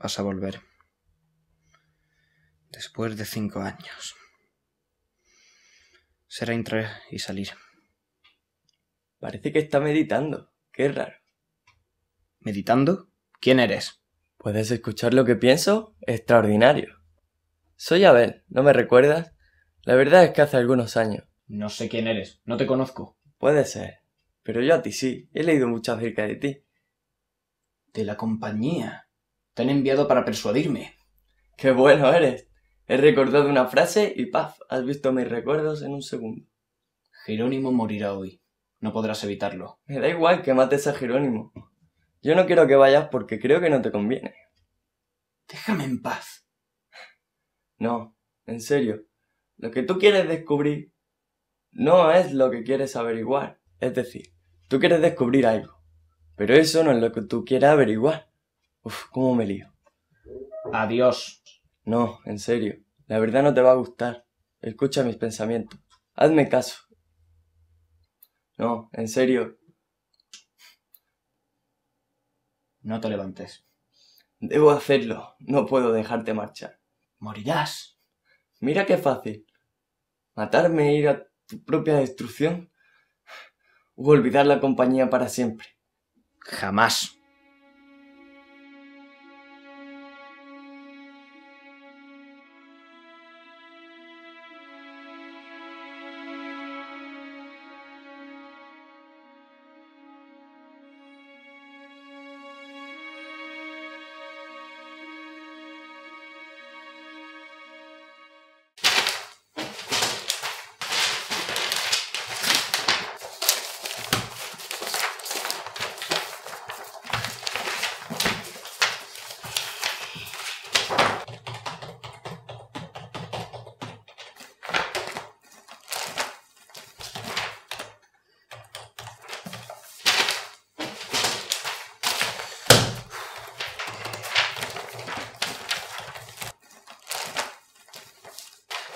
vas a volver. Después de cinco años. Será entrar y salir. Parece que está meditando. Qué raro. ¿Meditando? ¿Quién eres? ¿Puedes escuchar lo que pienso? Extraordinario. Soy Abel, ¿no me recuerdas? La verdad es que hace algunos años. No sé quién eres, no te conozco. Puede ser, pero yo a ti sí. He leído mucho acerca de ti. De la compañía. Te han enviado para persuadirme. ¡Qué bueno eres! He recordado una frase y ¡paf! Has visto mis recuerdos en un segundo. Jerónimo morirá hoy. No podrás evitarlo. Me da igual que mates a Jerónimo. Yo no quiero que vayas porque creo que no te conviene. Déjame en paz. No, en serio. Lo que tú quieres descubrir no es lo que quieres averiguar. Es decir, tú quieres descubrir algo. Pero eso no es lo que tú quieres averiguar. Uf, cómo me lío. Adiós. No, en serio. La verdad no te va a gustar. Escucha mis pensamientos. Hazme caso. No, en serio. No te levantes. Debo hacerlo. No puedo dejarte marchar. Morirás. Mira qué fácil. Matarme e ir a tu propia destrucción. O olvidar la compañía para siempre. Jamás.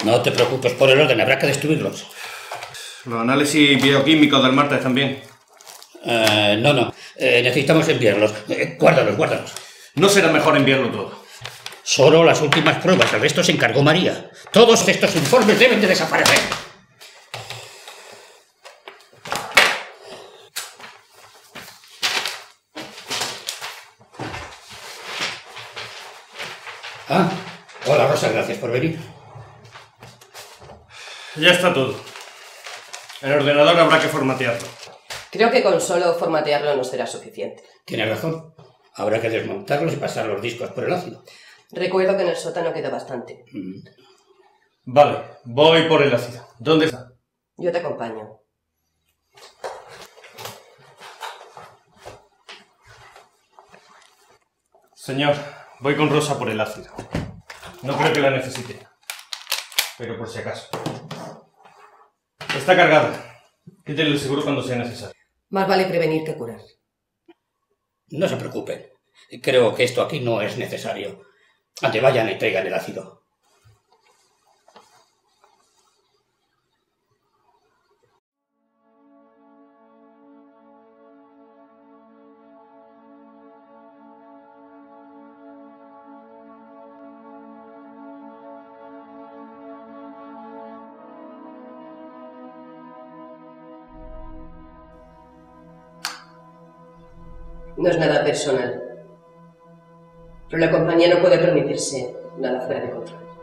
No te preocupes por el orden, habrá que destruirlos. Los análisis bioquímicos del martes también. Eh, no, no. Eh, necesitamos enviarlos. Eh, guárdalos, guárdalos. ¿No será mejor enviarlo todo? Solo las últimas pruebas, el resto se encargó María. Todos estos informes deben de desaparecer. Ah, hola Rosa, gracias por venir. Ya está todo. El ordenador habrá que formatearlo. Creo que con solo formatearlo no será suficiente. Tiene razón. Habrá que desmontarlos y pasar los discos por el ácido. Recuerdo que en el sótano queda bastante. Mm. Vale, voy por el ácido. ¿Dónde está? Yo te acompaño. Señor, voy con Rosa por el ácido. No creo que la necesite. Pero por si acaso. Está cargada. Quítele el seguro cuando sea necesario. Más vale prevenir que curar. No se preocupen. Creo que esto aquí no es necesario. Ante vayan y traigan el ácido. No es nada personal. Pero la compañía no puede permitirse nada fuera de control.